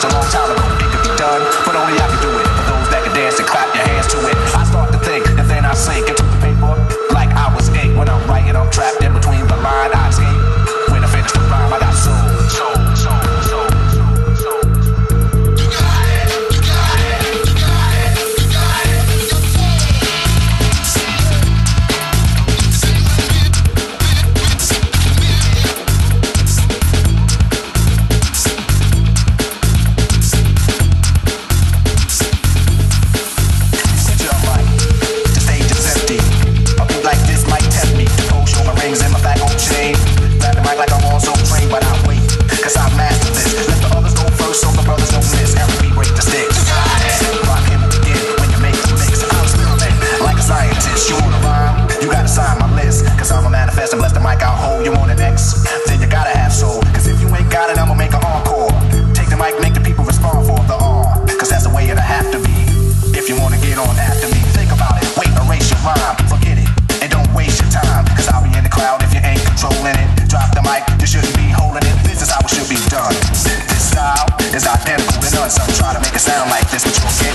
Come on, long time. touch the mic, I'll hold you on the next. Then you gotta have soul, cause if you ain't got it, I'ma make an encore. Take the mic, make the people respond for the R, cause that's the way it'll have to be. If you wanna get on after me, think about it, wait, erase your rhyme, forget it, and don't waste your time, cause I'll be in the crowd if you ain't controlling it. Drop the mic, you shouldn't be holding it, this is how it should be done. This style is identical and none, some try to make it sound like this, but you're.